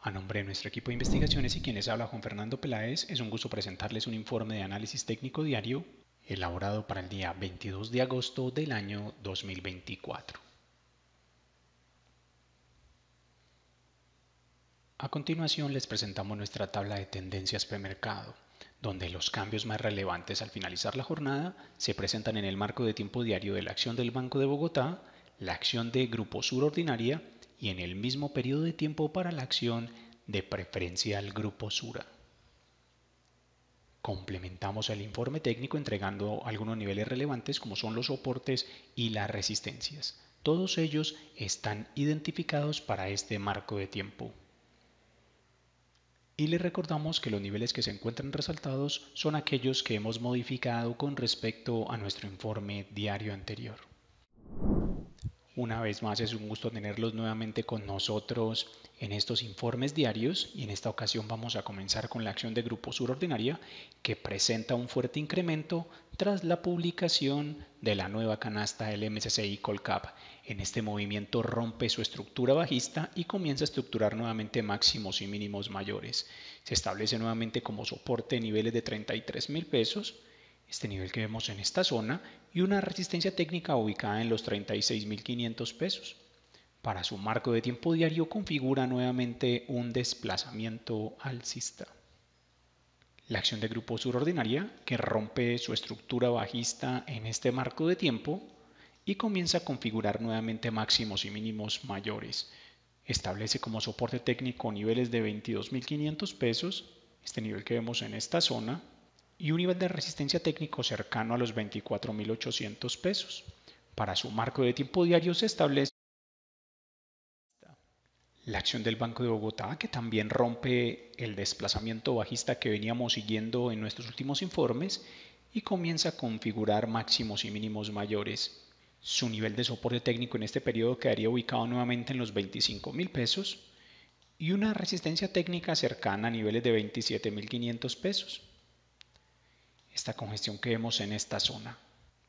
A nombre de nuestro equipo de investigaciones y quienes habla Juan Fernando Peláez, es un gusto presentarles un informe de análisis técnico diario elaborado para el día 22 de agosto del año 2024. A continuación les presentamos nuestra tabla de tendencias premercado, donde los cambios más relevantes al finalizar la jornada se presentan en el marco de tiempo diario de la acción del Banco de Bogotá, la acción de Grupo Sur Ordinaria y en el mismo periodo de tiempo para la acción de preferencial Grupo Sura. Complementamos el informe técnico entregando algunos niveles relevantes como son los soportes y las resistencias. Todos ellos están identificados para este marco de tiempo. Y les recordamos que los niveles que se encuentran resaltados son aquellos que hemos modificado con respecto a nuestro informe diario anterior. Una vez más es un gusto tenerlos nuevamente con nosotros en estos informes diarios y en esta ocasión vamos a comenzar con la acción de Grupo Sur Ordinaria que presenta un fuerte incremento tras la publicación de la nueva canasta del MSCI Colcap. En este movimiento rompe su estructura bajista y comienza a estructurar nuevamente máximos y mínimos mayores. Se establece nuevamente como soporte niveles de 33 mil pesos este nivel que vemos en esta zona y una resistencia técnica ubicada en los 36.500 pesos. Para su marco de tiempo diario configura nuevamente un desplazamiento alcista. La acción de grupo surordinaria que rompe su estructura bajista en este marco de tiempo y comienza a configurar nuevamente máximos y mínimos mayores. Establece como soporte técnico niveles de 22.500 pesos, este nivel que vemos en esta zona, y un nivel de resistencia técnico cercano a los 24.800 pesos. Para su marco de tiempo diario se establece la acción del Banco de Bogotá, que también rompe el desplazamiento bajista que veníamos siguiendo en nuestros últimos informes y comienza a configurar máximos y mínimos mayores. Su nivel de soporte técnico en este periodo quedaría ubicado nuevamente en los 25 mil pesos y una resistencia técnica cercana a niveles de 27.500 pesos esta congestión que vemos en esta zona.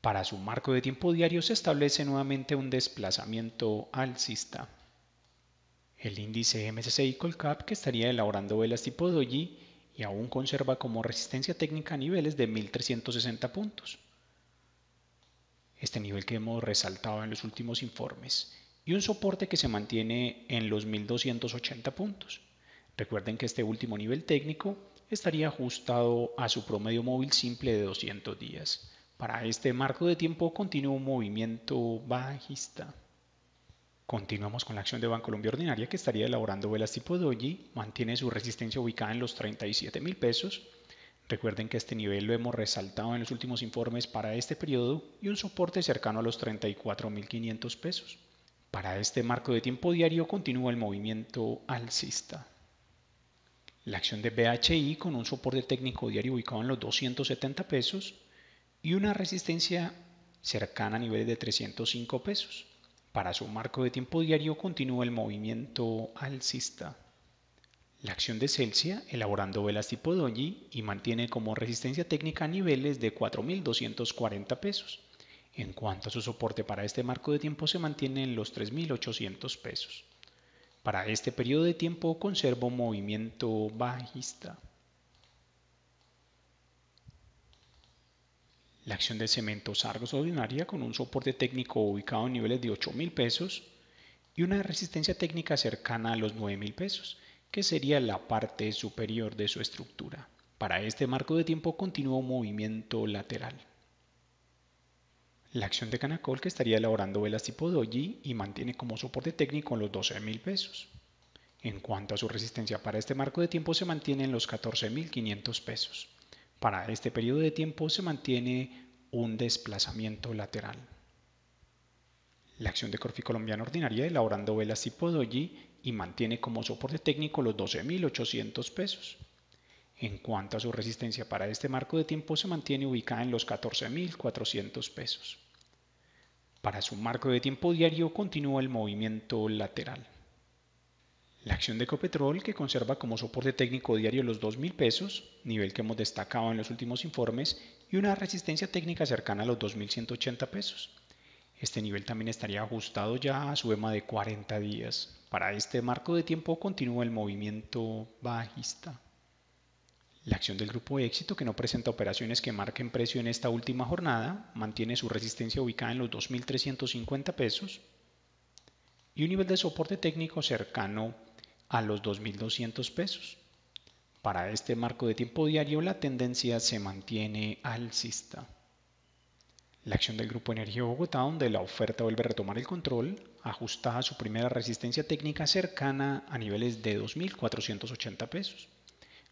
Para su marco de tiempo diario se establece nuevamente un desplazamiento alcista. El índice MSCI Colcap que estaría elaborando velas tipo doji y aún conserva como resistencia técnica niveles de 1360 puntos. Este nivel que hemos resaltado en los últimos informes y un soporte que se mantiene en los 1280 puntos. Recuerden que este último nivel técnico estaría ajustado a su promedio móvil simple de 200 días. Para este marco de tiempo continúa un movimiento bajista. Continuamos con la acción de Bancolombia Ordinaria que estaría elaborando velas tipo doji, mantiene su resistencia ubicada en los 37 mil pesos. Recuerden que este nivel lo hemos resaltado en los últimos informes para este periodo y un soporte cercano a los 34 mil 500 pesos. Para este marco de tiempo diario continúa el movimiento alcista. La acción de BHI con un soporte técnico diario ubicado en los 270 pesos y una resistencia cercana a niveles de 305 pesos. Para su marco de tiempo diario continúa el movimiento alcista. La acción de Celsia, elaborando velas tipo doji y mantiene como resistencia técnica niveles de 4.240 pesos. En cuanto a su soporte para este marco de tiempo se mantiene en los 3.800 pesos. Para este periodo de tiempo conserva un movimiento bajista. La acción de cementos Argos Ordinaria con un soporte técnico ubicado en niveles de 8 mil pesos y una resistencia técnica cercana a los 9 mil pesos, que sería la parte superior de su estructura. Para este marco de tiempo continúa un movimiento lateral. La acción de Canacol que estaría elaborando velas tipo doji y mantiene como soporte técnico los 12 mil pesos. En cuanto a su resistencia para este marco de tiempo se mantiene en los 14.500 pesos. Para este periodo de tiempo se mantiene un desplazamiento lateral. La acción de Corfi Colombiana Ordinaria elaborando velas tipo doji y mantiene como soporte técnico los 12.800 pesos. En cuanto a su resistencia para este marco de tiempo se mantiene ubicada en los 14.400 pesos. Para su marco de tiempo diario continúa el movimiento lateral. La acción de Ecopetrol, que conserva como soporte técnico diario los 2.000 pesos, nivel que hemos destacado en los últimos informes, y una resistencia técnica cercana a los 2.180 pesos. Este nivel también estaría ajustado ya a su EMA de 40 días. Para este marco de tiempo continúa el movimiento bajista. La acción del grupo éxito, que no presenta operaciones que marquen precio en esta última jornada, mantiene su resistencia ubicada en los 2.350 pesos y un nivel de soporte técnico cercano a los 2.200 pesos. Para este marco de tiempo diario la tendencia se mantiene alcista. La acción del Grupo Energía Bogotá, donde la oferta vuelve a retomar el control, ajusta a su primera resistencia técnica cercana a niveles de 2.480 pesos.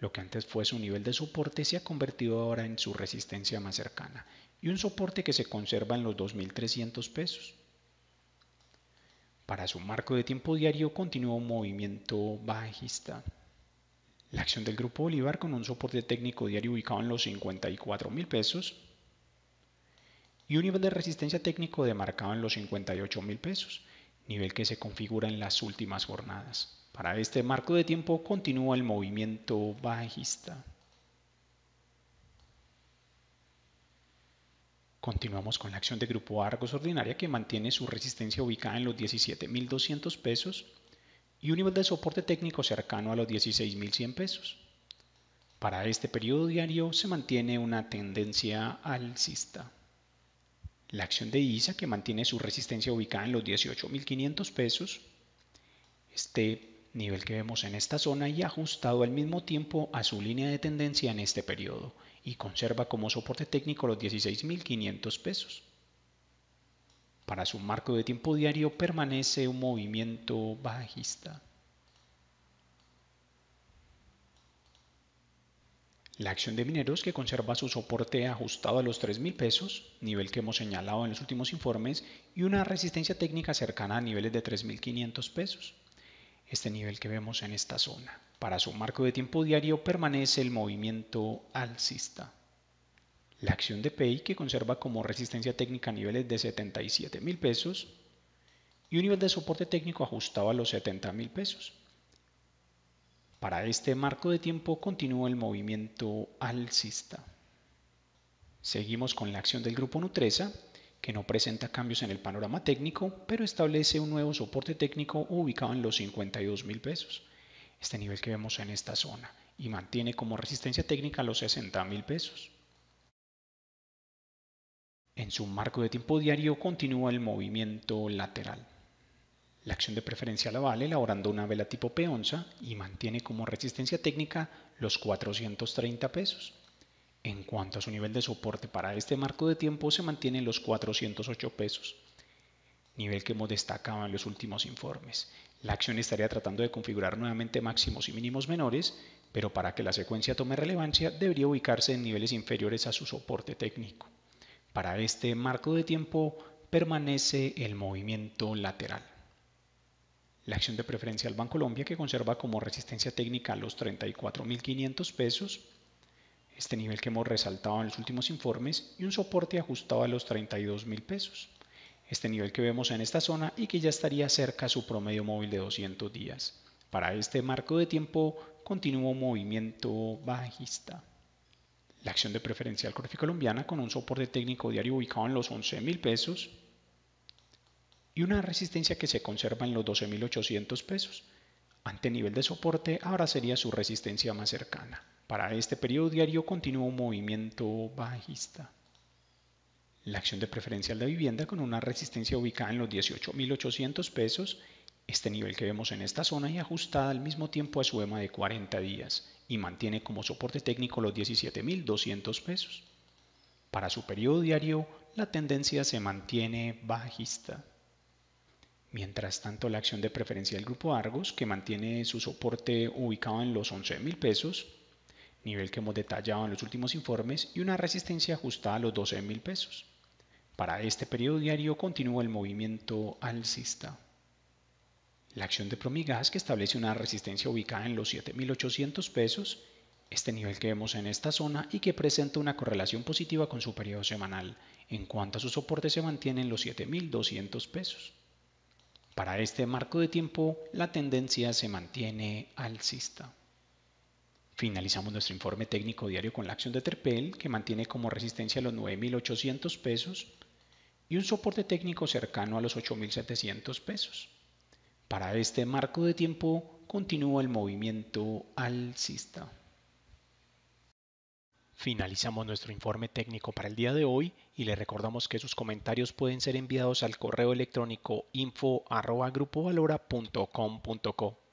Lo que antes fue su nivel de soporte se ha convertido ahora en su resistencia más cercana y un soporte que se conserva en los 2.300 pesos. Para su marco de tiempo diario continúa un movimiento bajista. La acción del Grupo Bolívar con un soporte técnico diario ubicado en los 54.000 pesos y un nivel de resistencia técnico demarcado en los 58 mil pesos, nivel que se configura en las últimas jornadas. Para este marco de tiempo continúa el movimiento bajista. Continuamos con la acción de Grupo Argos Ordinaria que mantiene su resistencia ubicada en los 17.200 pesos y un nivel de soporte técnico cercano a los 16.100 pesos. Para este periodo diario se mantiene una tendencia alcista. La acción de ISA que mantiene su resistencia ubicada en los 18.500 pesos. Este nivel que vemos en esta zona y ajustado al mismo tiempo a su línea de tendencia en este periodo y conserva como soporte técnico los 16.500 pesos. Para su marco de tiempo diario permanece un movimiento bajista. La acción de mineros que conserva su soporte ajustado a los 3.000 pesos, nivel que hemos señalado en los últimos informes, y una resistencia técnica cercana a niveles de 3.500 pesos. Este nivel que vemos en esta zona. Para su marco de tiempo diario permanece el movimiento alcista. La acción de PEI que conserva como resistencia técnica niveles de 77.000 pesos y un nivel de soporte técnico ajustado a los 70.000 pesos. Para este marco de tiempo continúa el movimiento alcista. Seguimos con la acción del grupo Nutresa, que no presenta cambios en el panorama técnico, pero establece un nuevo soporte técnico ubicado en los 52 mil pesos, este nivel que vemos en esta zona, y mantiene como resistencia técnica los 60 mil pesos. En su marco de tiempo diario continúa el movimiento lateral. La acción de preferencia la vale elaborando una vela tipo peonza y mantiene como resistencia técnica los 430 pesos. En cuanto a su nivel de soporte para este marco de tiempo se mantiene en los 408 pesos, nivel que hemos destacado en los últimos informes. La acción estaría tratando de configurar nuevamente máximos y mínimos menores, pero para que la secuencia tome relevancia debería ubicarse en niveles inferiores a su soporte técnico. Para este marco de tiempo permanece el movimiento lateral. La acción de preferencia al Bancolombia que conserva como resistencia técnica los 34.500 pesos, este nivel que hemos resaltado en los últimos informes, y un soporte ajustado a los 32.000 pesos, este nivel que vemos en esta zona y que ya estaría cerca a su promedio móvil de 200 días. Para este marco de tiempo continúa un movimiento bajista. La acción de preferencia al Corfi colombiana con un soporte técnico diario ubicado en los 11.000 pesos, y una resistencia que se conserva en los 12.800 pesos. Ante nivel de soporte, ahora sería su resistencia más cercana. Para este periodo diario continúa un movimiento bajista. La acción de preferencia de vivienda con una resistencia ubicada en los 18.800 pesos, este nivel que vemos en esta zona y ajustada al mismo tiempo a su EMA de 40 días y mantiene como soporte técnico los 17.200 pesos. Para su periodo diario, la tendencia se mantiene bajista. Mientras tanto, la acción de preferencia del grupo Argos, que mantiene su soporte ubicado en los 11 mil pesos, nivel que hemos detallado en los últimos informes, y una resistencia ajustada a los 12 mil pesos. Para este periodo diario continúa el movimiento alcista. La acción de Promigas, que establece una resistencia ubicada en los 7.800 pesos, este nivel que vemos en esta zona y que presenta una correlación positiva con su periodo semanal. En cuanto a su soporte se mantiene en los 7.200 pesos. Para este marco de tiempo, la tendencia se mantiene alcista. Finalizamos nuestro informe técnico diario con la acción de Terpel, que mantiene como resistencia los 9.800 pesos y un soporte técnico cercano a los 8.700 pesos. Para este marco de tiempo continúa el movimiento alcista. Finalizamos nuestro informe técnico para el día de hoy y le recordamos que sus comentarios pueden ser enviados al correo electrónico info.grupovalora.com.co.